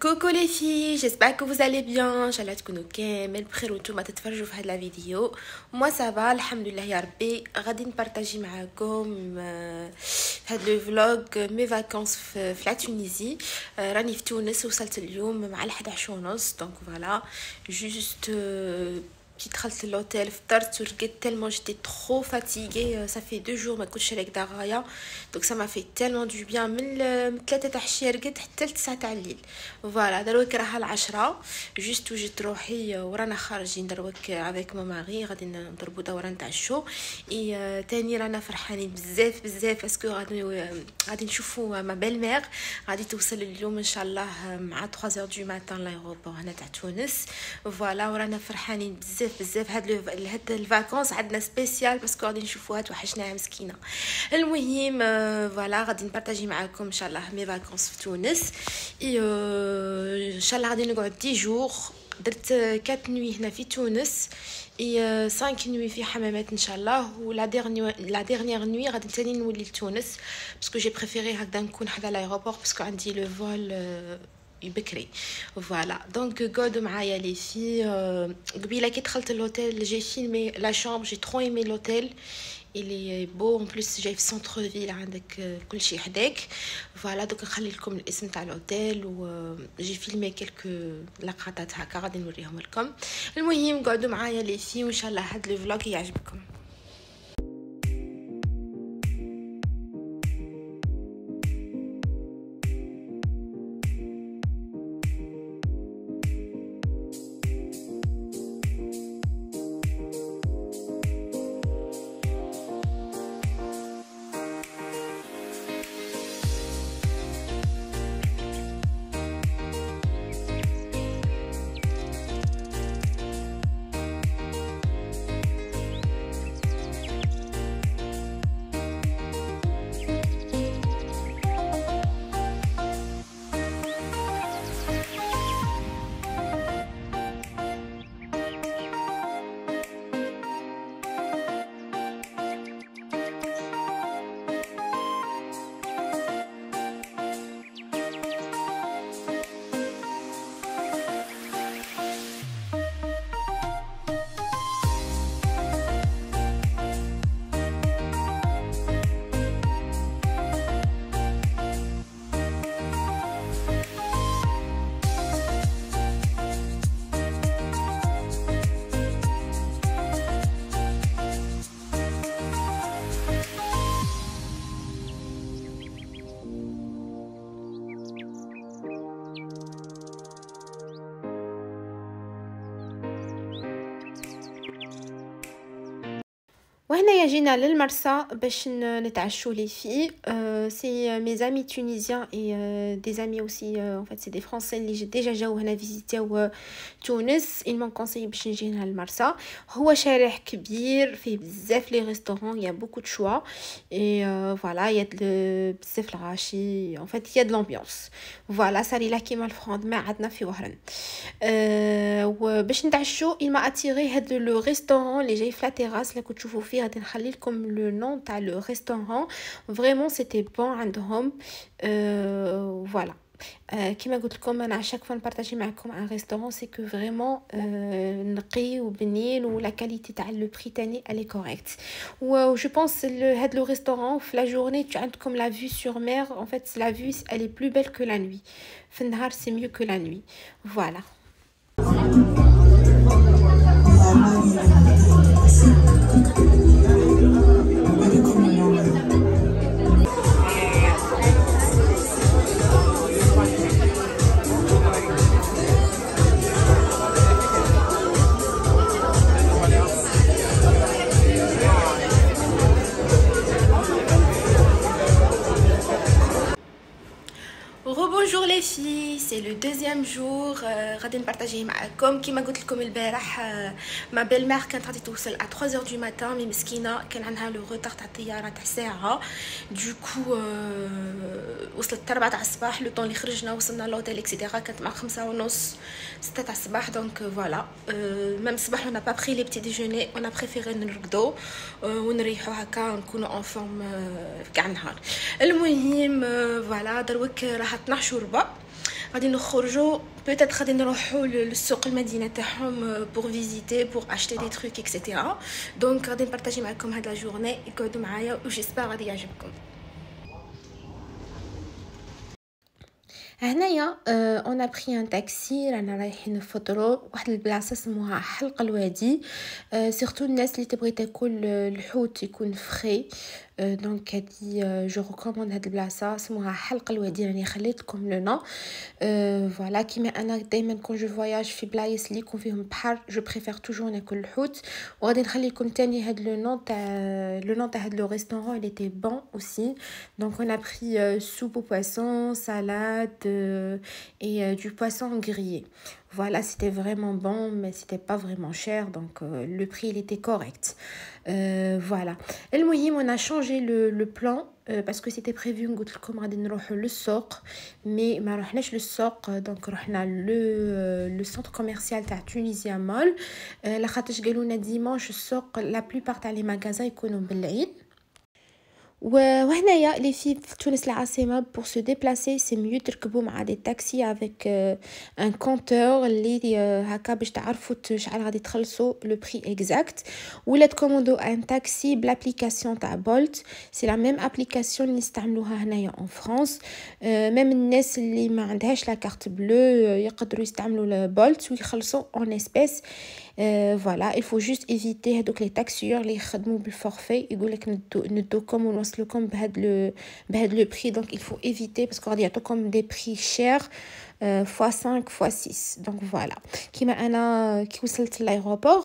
Coucou les filles, j'espère que vous allez bien. Inch'Allah تكونوا كامل بخير وانتم تتفرجوا في هاد لا فيديو. Moi ça va, alhamdulillah يا ربي. غادي نبارطاجي معاكم في هاد لو فلوغ مي فاكونس في لا تونيزي. راني في تونس وصلت اليوم مع 11 ونص دونك فوالا جوست كي دخلت لوتيل فطرت ورقدت تالمون جيتي ترو فاتيغي صافي دو جور ما كنتش غايه دونك سا ما في تالمون دو بيان من من ثلاثة تاع العشيه رقدت حتى لتسعة تاع الليل فوالا دروك راها العشرة. جوست وجدت روحي ورانا خارجين. دروك افيك مو ماري غادي نضربو دورة نتعشو اي تاني رانا فرحانين بزاف بزاف. باسكو غادي غادي نشوفو ما بيل مير غادي توصل اليوم إن شاء الله مع 3 دو ماتان لايروبور هنا تاع تونس. فوالا ورانا فرحانين بزاف. بزاف هاد هاد الفاكونس عندنا سبيسيال باسكو غادي نشوفوها توحشناها مسكينة. المهم فوالا غادي نبارطاجي معاكم إن شاء الله مي فاكونس في تونس. اي إن شاء الله غادي نقعد 10 جور درت 4 نوي هنا في تونس اي 5 نوي في حمامات إن شاء الله. ولا ديرني لا ديرنيير نوي غادي ثاني نولي لتونس. باسكو جي بريفيري هكذا نكون حدا لايروبور باسكو عندي لو فول بكري فوالا دونك قعدوا معايا لي في قبيله كي دخلت لوتيل جي فيلمي لا شامبر جي ترو ايمي لوتيل اللي بو اون بليس جاي في سونتر فيل عندك كل شيء حداك فوالا دوك نخلي لكم الاسم تاع لوتيل وجي فيلمي كيلكو لقطات هكا غادي نوريهم لكم المهم قعدوا معايا لي في وان شاء الله هاد لو فلوغ يعجبكم وهنايا جينا للمرسى باش نتعشوا لي في سي مي زامي تونيزيان اي دي زامي اوسي ان فيت سي دي فرونسي اللي ديجا جاو هنا فيزيتاو تونس ان مون كونساي باش نجي هنا للمرسى هو شارع كبير فيه بزاف لي ريستورون يا بوكو دو شوا اي فوالا يا بزاف الغاشي ان فيت يا دو لامبيونس فوالا صاري لا كيما الفروند ما عندنا في وهران وباش نتعشوا il m'a attiré هاد لو ريستورون اللي جاي في لا تيراس اللي كنت تشوفوا فيه غادي نخلي لكم لو نون تاع لو ريستورون فريمون سيتي بون عندهم فوالا كيما قلت لكم انا عشاك فوا نبارطاجي معكم ان ريستورون سي كو فريمون نقي وبنين ولا كاليتي تاع لو بري تاني الي كوريكت و جو بونس هاد لو ريستورون في لا جورني عندكم لا فيو سور مير en fait la vue elle est plus belle que la nuit في النهار c'est mieux que la nuit voilà Filles, c'est le deuxième jour غادي نبارطاجيه معاكم. كيما قلت لكم البارح ما بيل مير كانت غادي توصل ا 3 دو ماتان مي مسكينة كان عندها لو روتار تاع الطيارة تاع ساعة. دوكو وصلت 4 تاع الصباح لو طون اللي خرجنا وصلنا لوتيل اكسيتيرا كانت مع خمسة ونص 6 تاع الصباح. دونك فوالا ميم الصباح أنا با بري لي بتي ديجوني أنا بريفيري نرقدو ونريحو هكا نكونو اون فورم كاع النهار المهم فوالا دروك راها 12 وربع غادي نخرجوا بوتيتر غادي نروحوا للسوق المدينه تاعهم بور فيزيتي بور اشتي دي تروك اكسيتيرا دونك غادي نبارطاجي معكم هاد لا جورني يقعدوا معايا وجيسبر غادي يعجبكم هنايا اون بري ان تاكسي رانا رايحين نفطروا واحد البلاصه اسمها حلق الوادي سيرتو الناس اللي تبغي تاكل الحوت يكون فري دونك هادي جو ريكوموند هاد البلاصه اسمها حلق الوادي راني خليت لكم لو نو فوالا كيما انا دائما كون جو فواياج في بلايص اللي يكون فيهم بحر جو بريفير توجور ناكل الحوت وغادي نخلي لكم تاني هاد لو نو تاع لو نو تاع هاد لو ريستورون il était bon aussi donc on a pris euh, soupe au poisson et euh, du poisson grillé. Voilà, c'était vraiment bon, mais c'était pas vraiment cher, donc euh, le prix il était correct. Euh, voilà. El Moyim, on a changé le, le plan euh, parce que c'était prévu le soc, mais ma le soc, donc le, le centre commercial de Tunisie à Mall. La dimanche soc, la plupart des magasins ils وهنايا لي في في تونس العاصمه بور سو ديبلاسي سي ميو تركبوا مع دي تاكسي افيك ان كونتور اللي هكا باش تعرفوا شحال غادي تخلصوا لو بري اكزاكت ولا تكوموندو ان تاكسي بلابليكاسيون تاع بولت سي لا ميم ابليكاسيون اللي نستعملوها هنايا اون فرانس ميم الناس اللي ما عندهاش لا كارت بلو يقدروا يستعملوا بولت ويخلصوا اون اسبيس فوالا il faut juste éviter هذوك لي تاكسيور اللي يخدموا بالفورفي يقول لك ندو ندوكم ونوصلكم بهاد لو بهاد لو بري دونك il faut éviter باسكو غادي يعطوكم دي بري شير فوا 5 فوا 6 دونك فوالا كيما انا كي وصلت لايروبور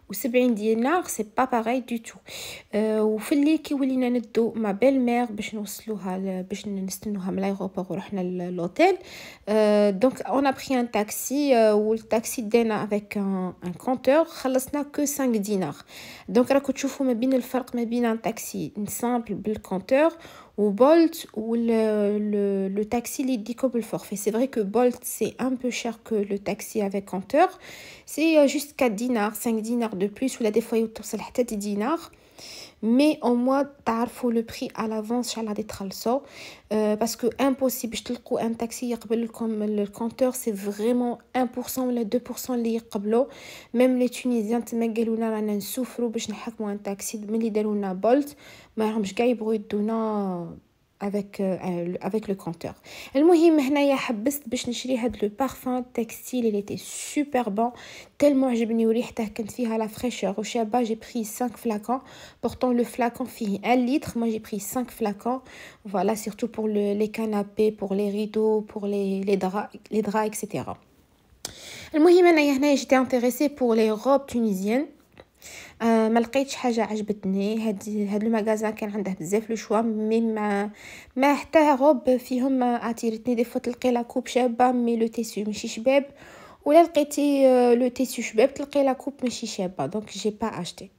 و 70 دينار سي با باغاي دو تو وفي الليل كي ولينا ندو مع بيل مير باش نوصلوها باش نستنوها من الايروبور ورحنا للوتيل دونك اون ا بري ان تاكسي والتاكسي دينا افيك ان كونتور خلصنا كو 5 دينار دونك راكم تشوفوا ما بين الفرق ما بين ان تاكسي سامبل بالكونتور وبولت ou le, le, le taxi les dit comme le forfait. C'est vrai que Bolt c'est un peu cher que le taxi avec compteur. C'est juste 4 dinars, 5 dinars de plus ou là des fois il توصل حتى 10 dinars. مي او موا تعرفوا لو بري على لافونس شحال غادي تخلصوا أه باسكو امبوسيبل باش تلقوا ان تاكسي يقبل لكم الكونتور سي فريمون 1% ولا 2% اللي يقبلوا ميم لي تونيزيان تما قالوا لنا رانا نسوفروا باش نحكموا ان تاكسي ملي داروا لنا بولت ما راهمش كاع يبغوا يدونا avec euh, avec le compteur المهم هنايا حبست باش نشري هاد لو بارفان تكستيل اللي était super bon tellement عجبني وريحته كانت فيها لا فريشور وشابه j'ai pris 5 flacons pourtant le flacon فيه 1 litre moi j'ai pris 5 flacons voilà surtout pour le, les canapés pour les rideaux pour les les draps les draps etc المهم انايا هنايا جيتي انتريسي pour les robes tunisiennes آه ما لقيتش حاجة عجبتني. هاد هاد المغازان كان عنده بزاف لو شوا مي ما ما حتى روب فيهم اتيرتني دي فوا تلقي لا كوب شابة مي لو تيسو ماشي شباب. ولا لقيتي لو تيسو شباب تلقي لا كوب ماشي شابة. دونك جي با اشتي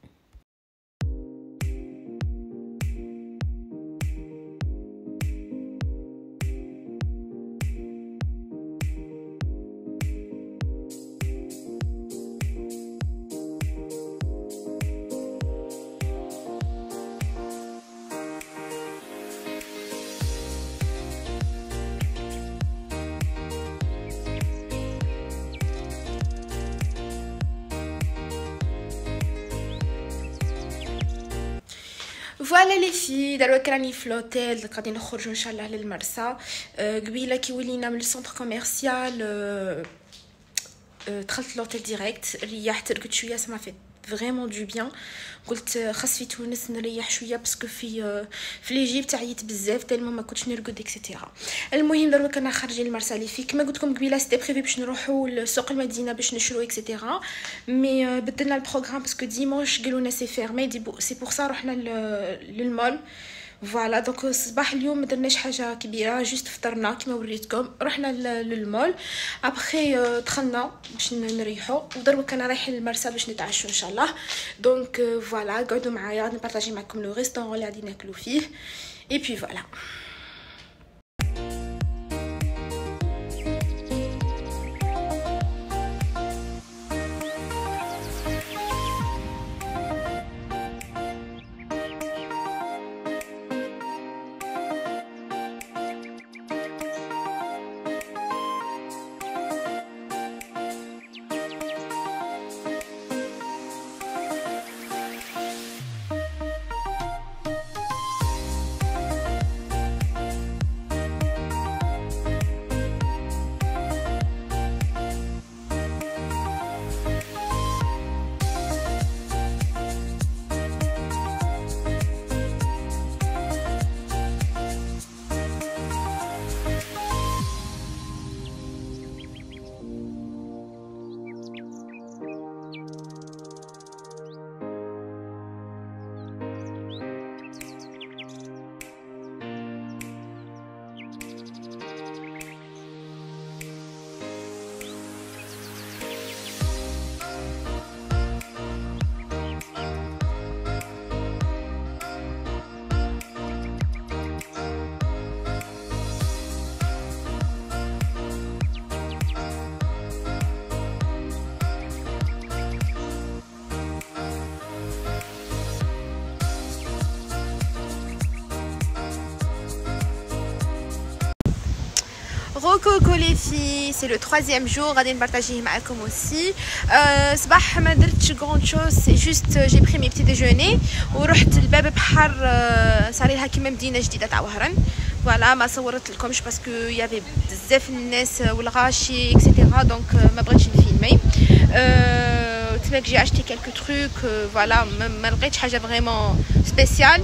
فوالا لي في دروك راني في لوتيل غادي نخرجوا إن شاء الله للمرسى. قبيلة كي ولينا من السونتر كوميرسيال دخلت لوتيل ديريكت ريحت رقدت شوية سما في فريمون دو بيان قلت خاص في تونس نريح شوية باسكو في في ليجيبت عييت بزاف تالما ما كنتش نرقد اكسيتيرا المهم دروك أنا خارجين المرسى لي في كما قلت لكم قبيلة سيتي بريفي باش نروحوا لسوق المدينة باش نشرو اكسيتيرا مي بدلنا البروغرام باسكو ديمونش قالوا لنا سي فيرمي سي بور سا رحنا للمول. فوالا دونك الصباح اليوم ما درناش حاجة كبيره جوست فطرنا كيما وريتكم رحنا للمول ابخي دخلنا باش نريحو ودروك أنا رايحين للمرسى باش نتعشوا ان شاء الله دونك فوالا قعدوا معايا نبارطاجي معكم لو ريستورون اللي غادي ناكلو فيه اي بي فوالا Coucou les filles, c'est le troisième jour, غادي نبارطاجيه معاكم aussi. Euh, صباح ما درتش grand chose, c'est juste j'ai pris mes petits déjeuners ورحت لباب بحر صاري لها كيما مدينه جديده تاع وهران. فوالا ما صورت لكمش باسكو يافي بزاف الناس والغاشي اكسيتيرا دونك ما بغيتش نفيلمي. Euh, تماك جي acheté quelques trucs, voilà, ما لقيتش حاجه فريمون سبيسيال.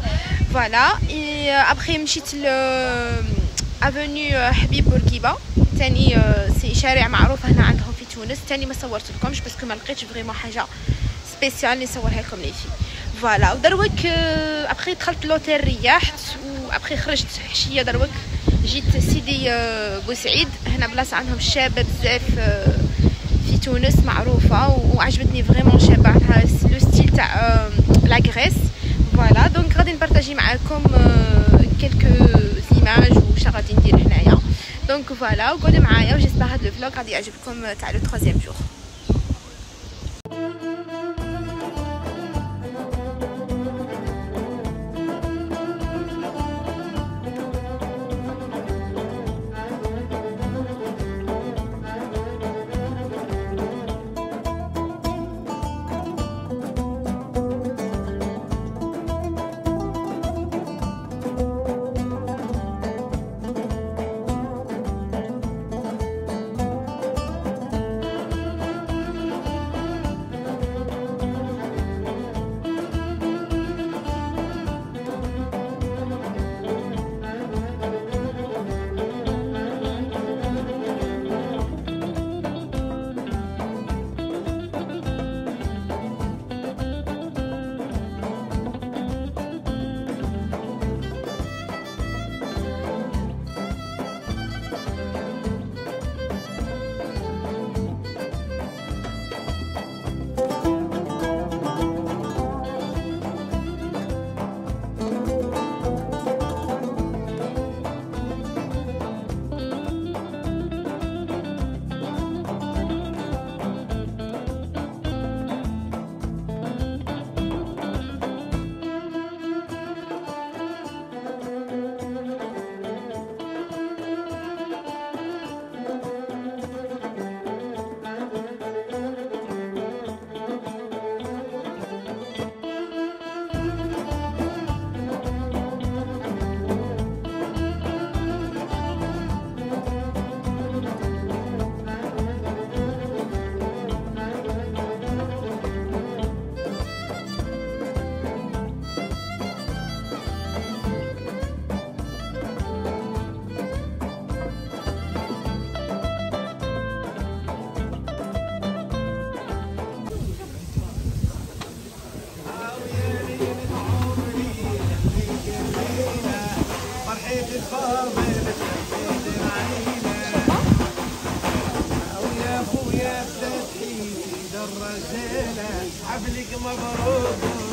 فوالا, et après مشيت ل افوني حبيب بورقيبه تاني سي شارع معروف هنا عندهم في تونس. تاني ما صورت لكمش باسكو ما لقيتش فريمون حاجة سبيسيال نصورها لكم لي في فوالا. ودروك ابخي دخلت لوتيل ريحت وابخي خرجت حشية دروك. جيت سيدي بوسعيد هنا بلاصة عندهم شابه بزاف في تونس معروفة وعجبتني فريمون شابه عندها لو ستيل تاع لا غريس فوالا. دونك غادي نبارطاجي معاكم كيلكو زيماج وش غادي ندير هنايا. دونك فوالا وقولوا معايا واش جيسبر هاد الفلوق غادي يعجبكم تاع لو 3 جور حفلك مبروك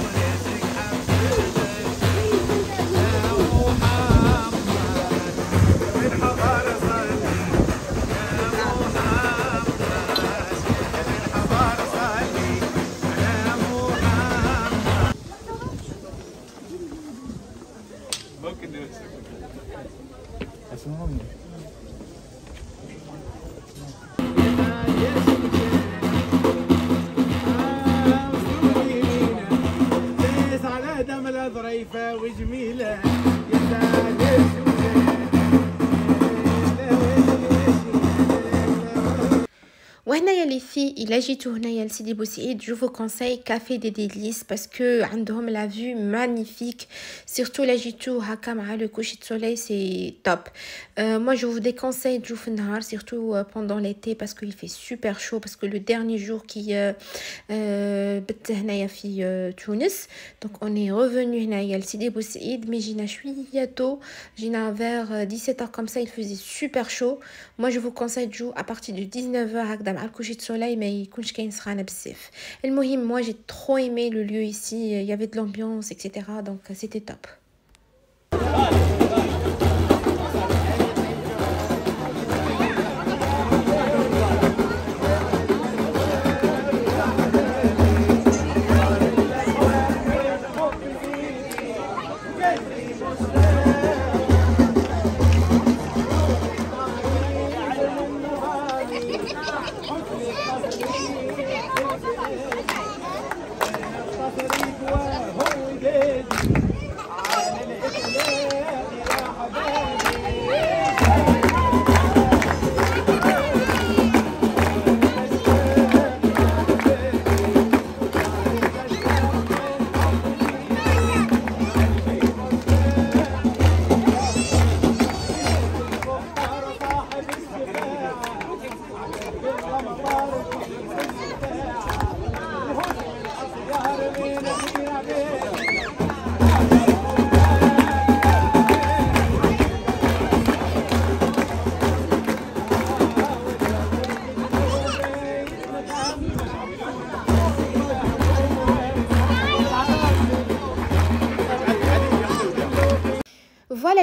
مادام الظريفة وجميلة يا سعد السوسة وهنايا لي في الا جيتو هنايا لسيدي بوسعيد جو فو كونساي كافي دي ديليس باسكو عندهم لا فيو مانيفيك سورتو لا جيتو هكا مع لو كوشي دو سوليل سي توب moi je vous déconseille de jouer النهار surtout pendant l'été parce qu'il fait super chaud parce que le dernier jour qui بت هنايا في تونس donc on est revenu هنايا لسيدي بوسعيد مي جينا شويه تو جينا vers 17h comme ça il faisait super chaud moi je vous conseille de jouer à partir de 19h هكذا مع الكوشي دو سولاي ما يكونش كاين سخانه بزاف المهم moi j'ai trop aimé le lieu ici il y avait de l'ambiance etc donc c'était top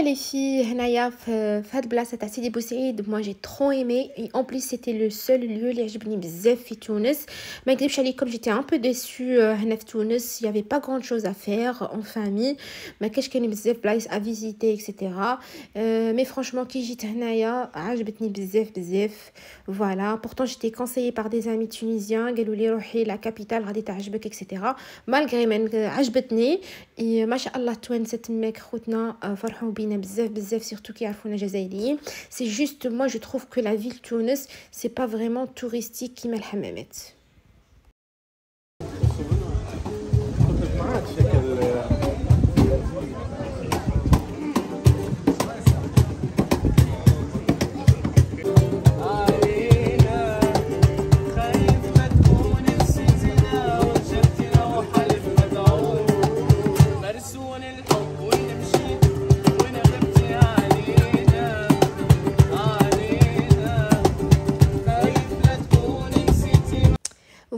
les filles, Hanaya, Fad Place à Sidi Boussaïd, moi j'ai trop aimé. Et en plus, c'était le seul lieu où j'ai bien fait Tunis. Mais comme j'étais un peu déçue, euh, Hanaf Tunis, il n'y avait pas grand chose à faire en famille. Mais qu'est-ce qu'il y a place à visiter, etc. Euh, mais franchement, qui j'étais Hanaya, ah, j'ai bien bzef bzef. Voilà, pourtant j'étais conseillée par des amis tunisiens, Galouli Rohi, la capitale, Radita Hajbek, etc. Malgré, mais euh, Hajbetni. Et machallah, Twen, cette mec, Khoutna, Farhoubina. بينا بزاف بزاف سورتو كيعرفونا جزائريين سي جوست moi je trouve que la ville تونس c'est pas vraiment touristique كيما الحمامات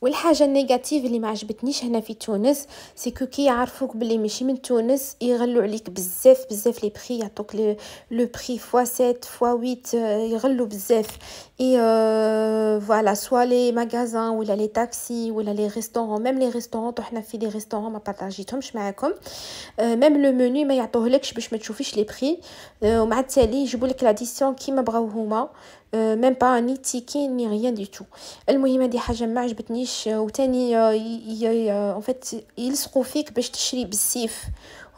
والحاجة النيجاتيف اللي ما عجبتنيش هنا في تونس سيكو كي يعرفوك بلي ماشي من تونس يغلوا عليك بزاف بزاف لي بري يعطوك لو بري فوا 7 فوا 8 يغلوا بزاف. اي فوالا سوا لي ماغازان ولا لي تاكسي ولا لي ريستورون ميم لي ريستورون حنا في دي ريستورون ما بارطاجيتهمش معاكم. ميم لو منيو ما يعطوهلكش باش ما تشوفيش لي بري ومع التالي يجيبوا لك لاديسيون كيما بغاو هما. ميم با ني تيكي ني ريان دي تو المهم هذه حاجة ما عجبتنيش. وتاني ان فيت يلصقوا فيك باش تشري بالسيف.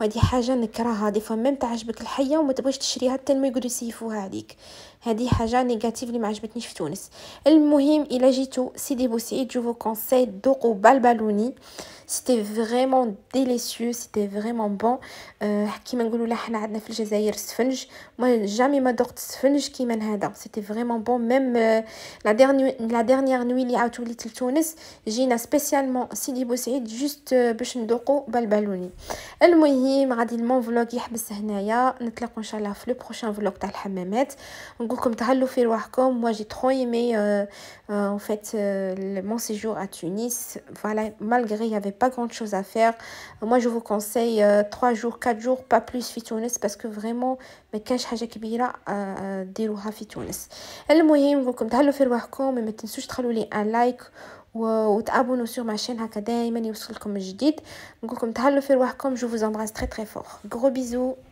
وهذه حاجة نكرهها. دي فوا ميم تعجبك الحية وما تبغيش تشريها حتى ما يقولوا يسيفوها عليك هذه حاجة نيجاتيف اللي ما عجبتنيش في تونس. المهم إلا جيتو سيدي بوسعيد جو فو كونساي ذوقوا بالبالوني. سيتي فريمون ديليسيو سيتي فريمون بون كيما نقولوا لا حنا عندنا في الجزائر السفنج ما جامي ما ذقت السفنج كيما هذا. سيتي فريمون بون ميم لا ديرني لا ديرنيير نوي اللي عاودت وليت لتونس جينا سبيسيالمون سيدي بوسعيد جوست باش ندوقوا بالبالوني. المهم غادي المون فلوغ يحبس هنايا. نتلاقوا إن شاء الله في لو بروشان فلوغ تاع الحمامات. نقولكم تهلوا في رواحكم moi j'ai trop aimé euh, euh, en fait euh, mon séjour à Tunis voilà malgré il y avait pas grand chose à faire moi je vous conseille euh, 3 jours 4 jours pas plus في تونس parce que vraiment ما كانش حاجه كبيره ديروها في تونس المهم نقولكم تهلوا في رواحكم ما تنسوش تخلوا لي ان لايك وتابونوا سور ما شين هكا دائما يوصلكم الجديد نقولكم تهلوا في رواحكم جو vous embrasse très très fort gros bisous